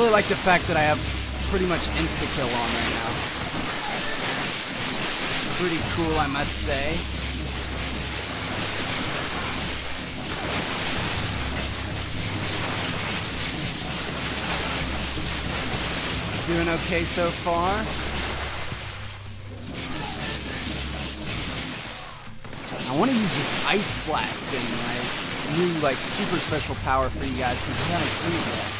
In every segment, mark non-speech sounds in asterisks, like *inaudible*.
Really like the fact that I have pretty much insta-kill on right now. Pretty cool, I must say. Doing okay so far. I want to use this ice blast thing, my New, like, super special power for you guys, because you haven't seen it yet.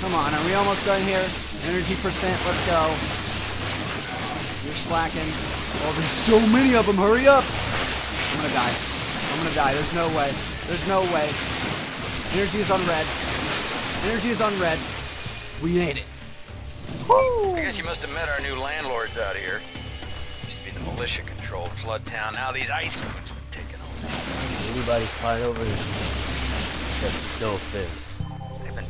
Come on, are we almost done here? Energy percent, let's go. You're slacking. Oh, there's so many of them, hurry up! I'm gonna die. I'm gonna die, there's no way. There's no way. Energy is on red. Energy is on red. We made it. Woo! I guess you must have met our new landlords out here. Used to be the militia-controlled flood town. Now these ice goons have taken over. Anybody fight over this? Except no offense.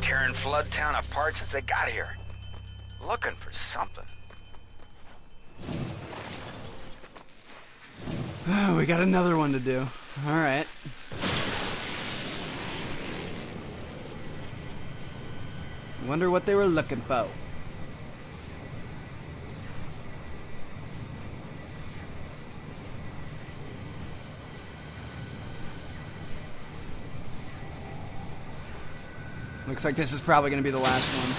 Tearing flood town apart since they got here. Looking for something. Oh, we got another one to do. All right. Wonder what they were looking for. Looks like this is probably going to be the last one.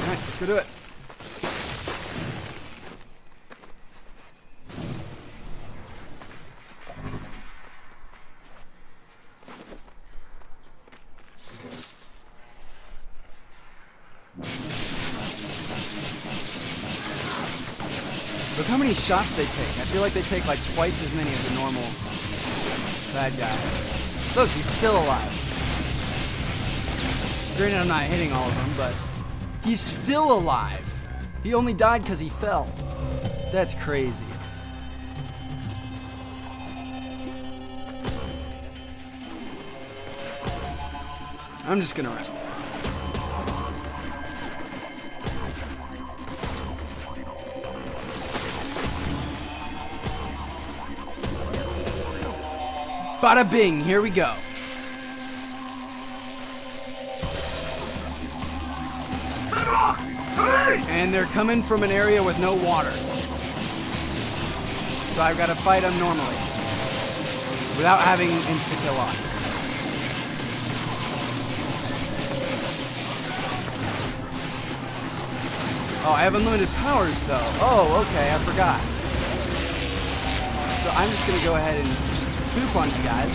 Alright, let's go do it. Look how many shots they take. I feel like they take like twice as many as a normal bad guy. Look, he's still alive. Granted, I'm not hitting all of them, but he's still alive. He only died because he fell. That's crazy. I'm just gonna run. Bada bing, here we go. And they're coming from an area with no water. So I've got to fight them normally. Without having insta-kill off. Oh, I have unlimited powers though. Oh, okay, I forgot. So I'm just gonna go ahead and poop on you guys.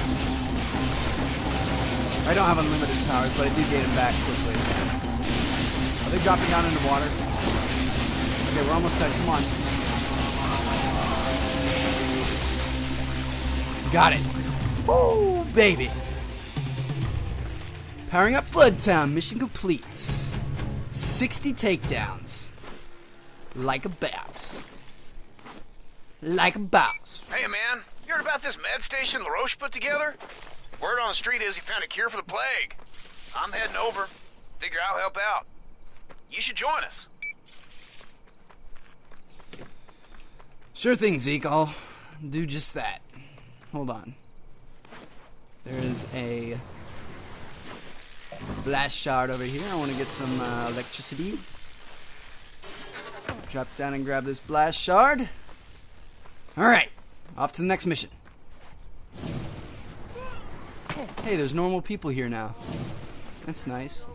I don't have unlimited powers, but I do gain them back quickly. Are they dropping down into water? Okay, we're almost done. Come on. Got it. Woo, baby. Powering up Flood Town. Mission complete. 60 takedowns. Like a boss. Like a boss. Hey, man. Heard about this med station LaRoche put together? Word on the street is he found a cure for the plague. I'm heading over. Figure I'll help out. You should join us. Sure thing, Zeke. I'll do just that. Hold on. There is a blast shard over here. I want to get some uh, electricity. Drop down and grab this blast shard. All right, off to the next mission. Hey, there's normal people here now. That's nice.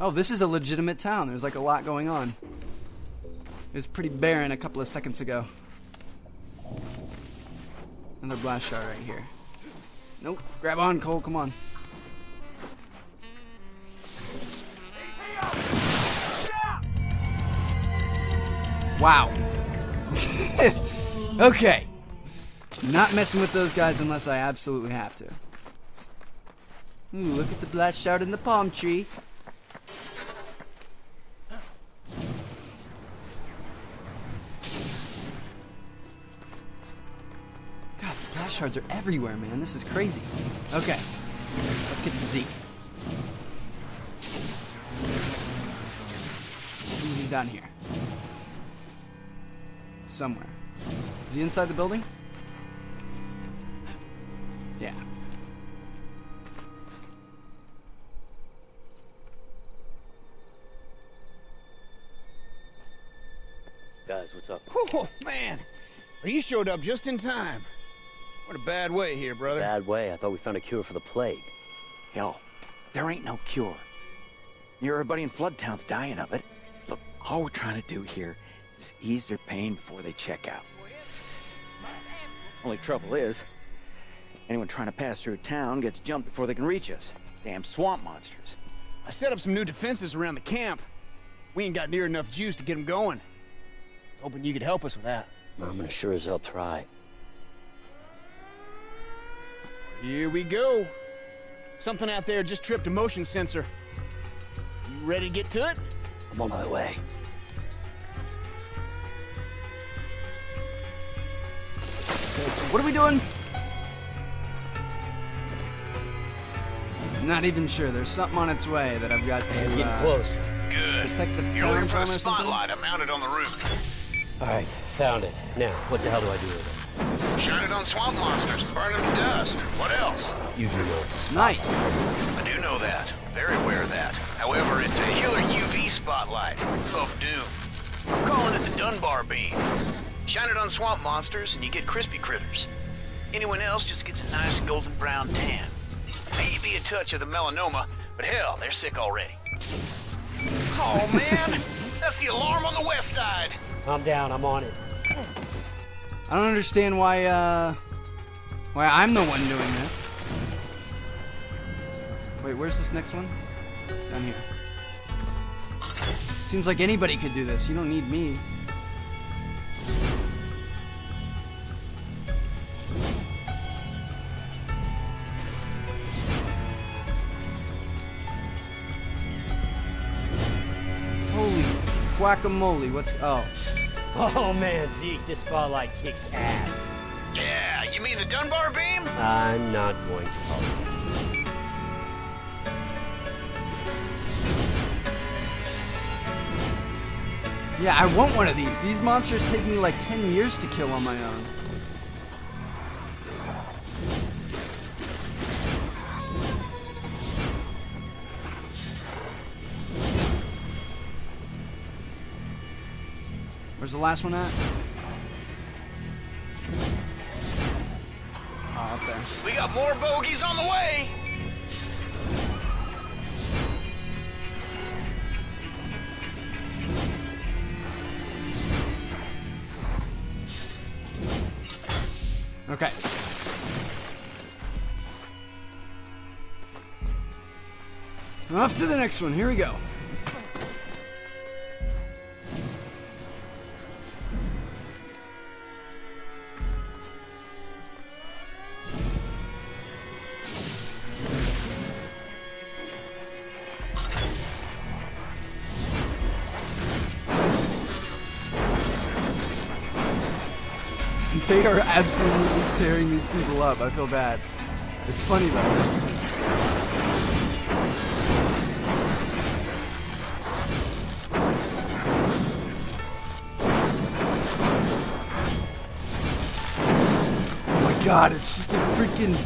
Oh, this is a legitimate town. There's like a lot going on. It was pretty barren a couple of seconds ago. Another blast shard right here. Nope. Grab on, Cole. Come on. Wow. *laughs* okay. Not messing with those guys unless I absolutely have to. Ooh, look at the blast shard in the palm tree. God, the blast shards are everywhere, man. This is crazy. Okay. Let's get to Zeke. Ooh, he's down here. somewhere. Is he inside the building? Yeah. Guys, what's up? Oh, man. You showed up just in time. What a bad way here, brother. Bad way. I thought we found a cure for the plague. Hell, there ain't no cure. Near everybody in Floodtown's dying of it. Look, all we're trying to do here is ease their pain before they check out. Only trouble is, anyone trying to pass through town gets jumped before they can reach us. Damn swamp monsters. I set up some new defenses around the camp. We ain't got near enough juice to get them going. Hoping you could help us with that. I'm gonna sure as hell try. Here we go. Something out there just tripped a motion sensor. You ready to get to it? I'm on my way. Okay, so what are we doing? Not even sure. There's something on its way that I've got to We're getting uh, close. Good. protect the You're looking for from a spotlight. I mounted on the roof. All right, found it. Now, what the hell do I do with it? Shine it on swamp monsters. Burn them to dust. What else? it? You do know. Nice. I do know that. Very aware of that. However, it's a killer UV spotlight of doom. I'm calling it the Dunbar beam. Shine it on swamp monsters and you get crispy critters. Anyone else just gets a nice golden brown tan. Maybe a touch of the melanoma, but hell, they're sick already. Oh man, that's the alarm on the west side. Calm down. I'm on it. I don't understand why uh why I'm the one doing this. Wait, where's this next one? Down here. Seems like anybody could do this. You don't need me. Guacamole, what's oh. Oh man, Zeke, this spotlight kicks ass. Yeah, you mean the Dunbar beam? I'm not going to call it. Yeah, I want one of these. These monsters take me like 10 years to kill on my own. Where's the last one at? Oh, up there. We got more bogeys on the way. Okay. Off to the next one. Here we go. They are absolutely tearing these people up. I feel bad. It's funny though. Oh my god, it's just a freaking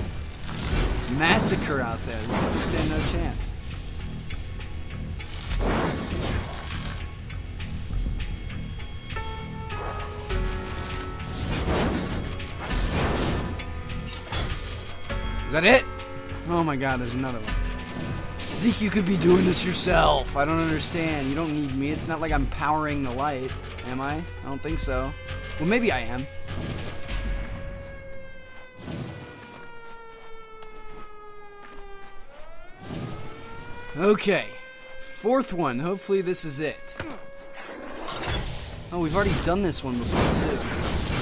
massacre out there. People stand no chance. Is that it? Oh my god, there's another one. Zeke, you could be doing this yourself. I don't understand. You don't need me. It's not like I'm powering the light, am I? I don't think so. Well, maybe I am. Okay. Fourth one. Hopefully this is it. Oh, we've already done this one before, too.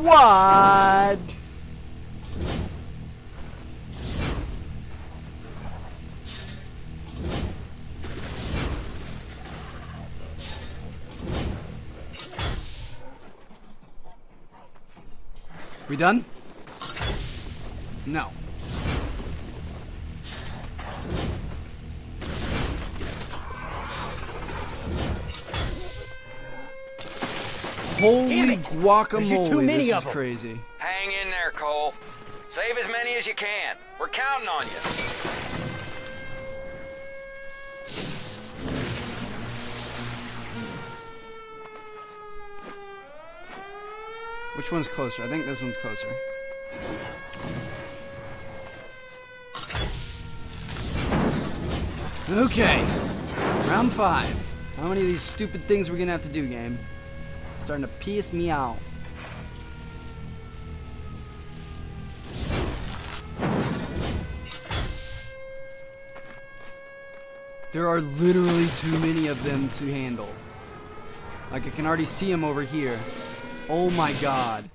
What? We done? No. Holy guacamole! Too many this of is 'em. crazy. Hang in there, Cole. Save as many as you can. We're counting on you. Which one's closer? I think this one's closer. Okay. Round five. How many of these stupid things we're gonna have to do, game? Starting to piss me off. There are literally too many of them to handle. Like I can already see them over here. Oh my god.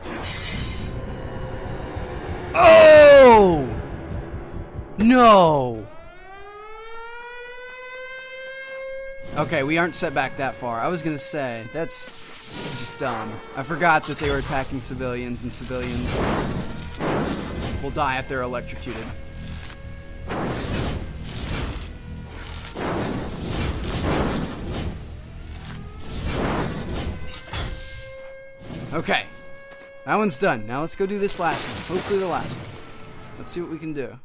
Oh! No! Okay, we aren't set back that far. I was gonna say, that's just dumb. I forgot that they were attacking civilians, and civilians will die if they're electrocuted. Okay. That one's done. Now let's go do this last one. Hopefully the last one. Let's see what we can do.